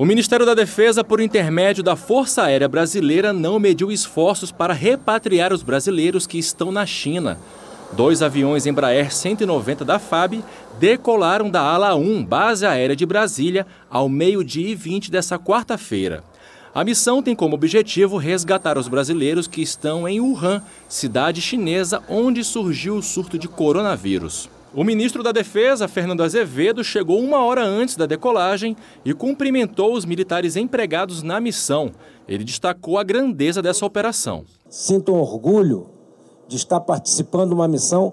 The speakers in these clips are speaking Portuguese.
O Ministério da Defesa, por intermédio da Força Aérea Brasileira, não mediu esforços para repatriar os brasileiros que estão na China. Dois aviões Embraer 190 da FAB decolaram da Ala 1, base aérea de Brasília, ao meio-dia e 20 dessa quarta-feira. A missão tem como objetivo resgatar os brasileiros que estão em Wuhan, cidade chinesa onde surgiu o surto de coronavírus. O ministro da Defesa, Fernando Azevedo, chegou uma hora antes da decolagem e cumprimentou os militares empregados na missão. Ele destacou a grandeza dessa operação. Sinto orgulho de estar participando de uma missão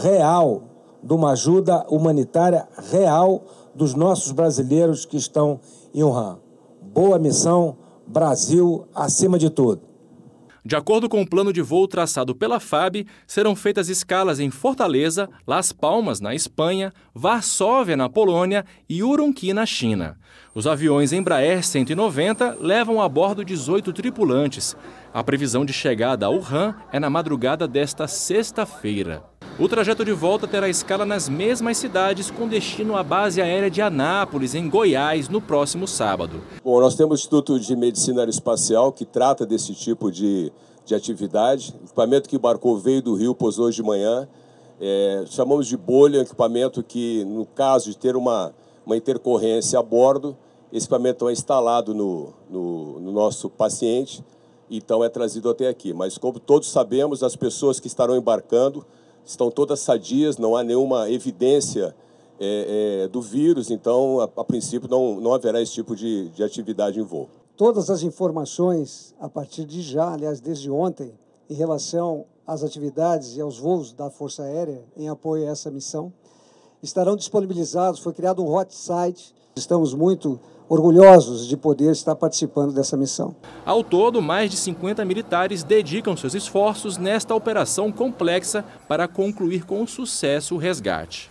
real, de uma ajuda humanitária real dos nossos brasileiros que estão em Wuhan. Boa missão, Brasil acima de tudo. De acordo com o plano de voo traçado pela FAB, serão feitas escalas em Fortaleza, Las Palmas, na Espanha, Varsóvia, na Polônia e Urumqi, na China. Os aviões Embraer 190 levam a bordo 18 tripulantes. A previsão de chegada a Wuhan é na madrugada desta sexta-feira. O trajeto de volta terá escala nas mesmas cidades, com destino à base aérea de Anápolis, em Goiás, no próximo sábado. Bom, nós temos o Instituto de Medicina Aeroespacial que trata desse tipo de, de atividade. O equipamento que embarcou veio do Rio, hoje de manhã. É, chamamos de bolha, equipamento que, no caso de ter uma, uma intercorrência a bordo, esse equipamento é instalado no, no, no nosso paciente, então é trazido até aqui. Mas, como todos sabemos, as pessoas que estarão embarcando estão todas sadias, não há nenhuma evidência é, é, do vírus, então, a, a, princípio, não, não haverá esse tipo de, de atividade em voo. Todas as informações, a partir de já, aliás, desde ontem, em relação às atividades e aos voos da Força Aérea em apoio a essa missão, estarão disponibilizados. Foi criado um hot site. Estamos muito orgulhosos de poder estar participando dessa missão. Ao todo, mais de 50 militares dedicam seus esforços nesta operação complexa para concluir com sucesso o resgate.